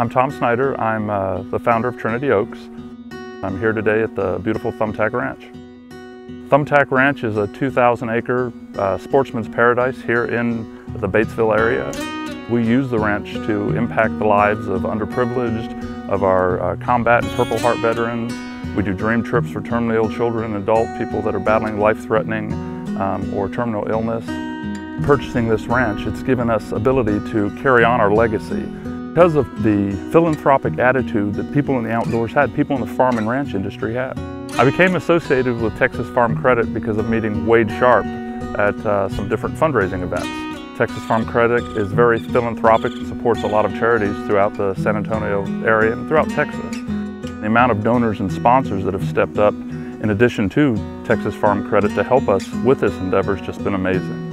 I'm Tom Schneider. I'm uh, the founder of Trinity Oaks. I'm here today at the beautiful Thumbtack Ranch. Thumbtack Ranch is a 2,000 acre uh, sportsman's paradise here in the Batesville area. We use the ranch to impact the lives of underprivileged, of our uh, combat and Purple Heart veterans. We do dream trips for terminally ill children and adult people that are battling life-threatening um, or terminal illness. Purchasing this ranch, it's given us ability to carry on our legacy. Because of the philanthropic attitude that people in the outdoors had, people in the farm and ranch industry had. I became associated with Texas Farm Credit because of meeting Wade Sharp at uh, some different fundraising events. Texas Farm Credit is very philanthropic and supports a lot of charities throughout the San Antonio area and throughout Texas. The amount of donors and sponsors that have stepped up in addition to Texas Farm Credit to help us with this endeavor has just been amazing.